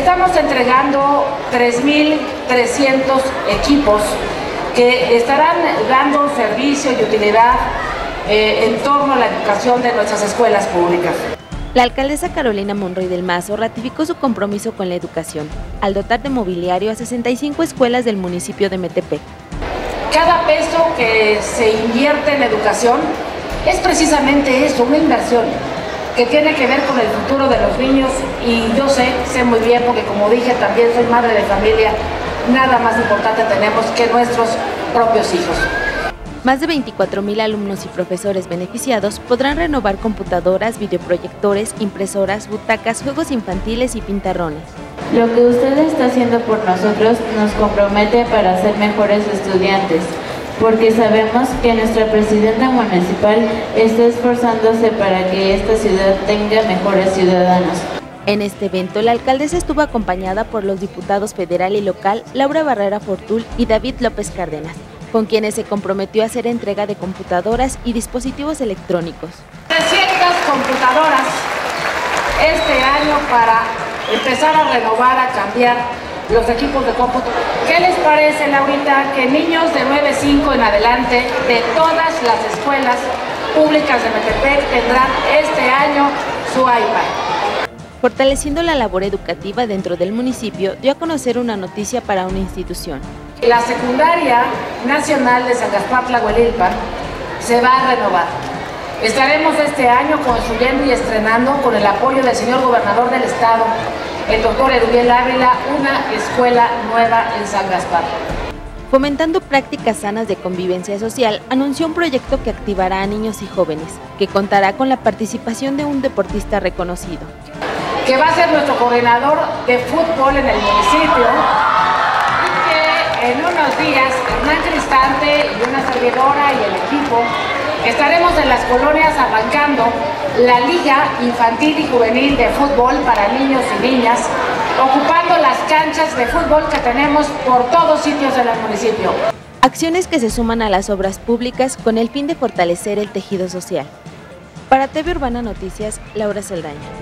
Estamos entregando 3.300 equipos que estarán dando servicio y utilidad eh, en torno a la educación de nuestras escuelas públicas. La alcaldesa Carolina Monroy del Mazo ratificó su compromiso con la educación, al dotar de mobiliario a 65 escuelas del municipio de Metepec. Cada peso que se invierte en educación es precisamente eso, una inversión que tiene que ver con el futuro de los niños y yo sé, sé muy bien porque como dije también soy madre de familia, nada más importante tenemos que nuestros propios hijos. Más de 24.000 alumnos y profesores beneficiados podrán renovar computadoras, videoproyectores, impresoras, butacas, juegos infantiles y pintarrones. Lo que usted está haciendo por nosotros nos compromete para ser mejores estudiantes, porque sabemos que nuestra presidenta municipal está esforzándose para que esta ciudad tenga mejores ciudadanos. En este evento, la alcaldesa estuvo acompañada por los diputados federal y local Laura Barrera Fortul y David López Cárdenas, con quienes se comprometió a hacer entrega de computadoras y dispositivos electrónicos. 300 computadoras este año para empezar a renovar, a cambiar los equipos de cómputo. ¿Qué les parece, Laurita, que niños de 9-5 en adelante de todas las escuelas públicas de Metepec tendrán este año su iPad? Fortaleciendo la labor educativa dentro del municipio, dio a conocer una noticia para una institución. La secundaria nacional de San Gaspar Tlahuelilpan se va a renovar. Estaremos este año construyendo y estrenando con el apoyo del señor gobernador del estado, el doctor Eduviel Ávila, una escuela nueva en San Gaspar. Fomentando prácticas sanas de convivencia social, anunció un proyecto que activará a niños y jóvenes, que contará con la participación de un deportista reconocido. Que va a ser nuestro coordinador de fútbol en el municipio, en unos días Hernán Cristante y una servidora y el equipo estaremos en las colonias arrancando la Liga Infantil y Juvenil de Fútbol para niños y niñas, ocupando las canchas de fútbol que tenemos por todos sitios del municipio. Acciones que se suman a las obras públicas con el fin de fortalecer el tejido social. Para TV Urbana Noticias, Laura Saldaña.